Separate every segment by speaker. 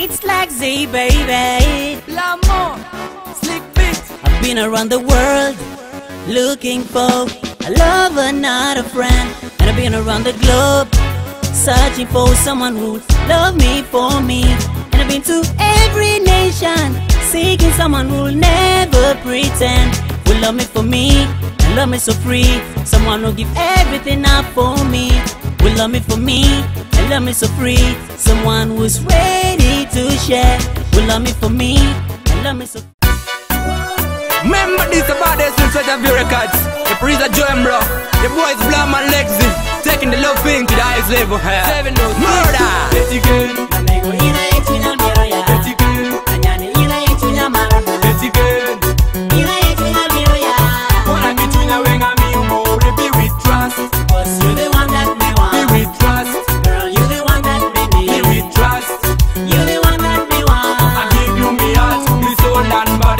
Speaker 1: It's Laxzy, baby.
Speaker 2: L'amour, slick.
Speaker 1: I've been around the world looking for a lover, not a friend. And I've been around the globe searching for someone who'd love me for me. And I've been to every nation seeking someone who'll never pretend. Will love me for me and love me so free. Someone who'll give everything up for me. Will love me for me and love me so free. Someone who's ready to share. Will love me for me, and love me so.
Speaker 2: Remember this the baddest inside of your records. The priest of Joem, bro. The boys blowing my legs in, Taking the love thing to the highest level. Yeah. Murder! Pretty good.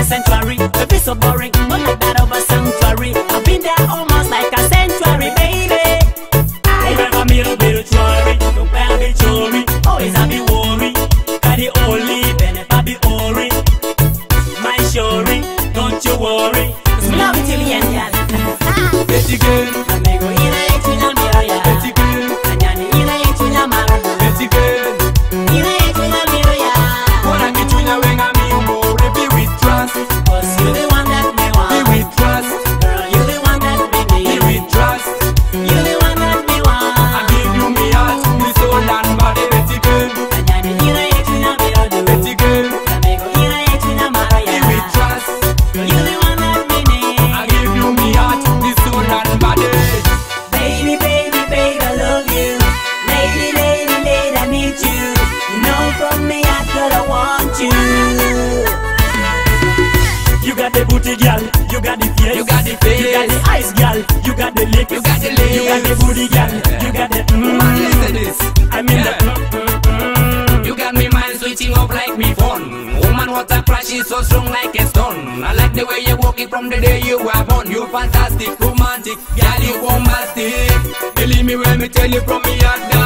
Speaker 2: This ain't glory, if it's
Speaker 1: so boring, don't make that
Speaker 2: over.
Speaker 1: want you. You got the booty, girl. You got the face.
Speaker 2: You got the face.
Speaker 1: You got the eyes, girl. You got the lips.
Speaker 2: You got the lips.
Speaker 1: You got the booty, girl. You got the. Mm, Man,
Speaker 2: listen this.
Speaker 1: I mean
Speaker 2: yeah.
Speaker 1: the. Mm, mm,
Speaker 2: you got me mind switching off like me phone. Woman, what a crush is so strong like a stone. I like the way you're walking from the day you were born. You fantastic, romantic, girl, you bombastic. Believe me when me tell you from me heart.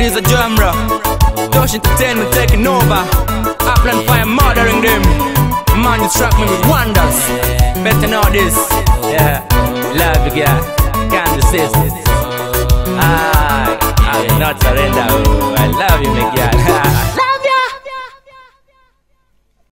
Speaker 2: Rap is a genre. Dodge entertainment taking over. Upland fire murdering them. Man, you struck me with wonders. Better know this. Yeah, love you, girl. Can't resist. I, I will not surrender.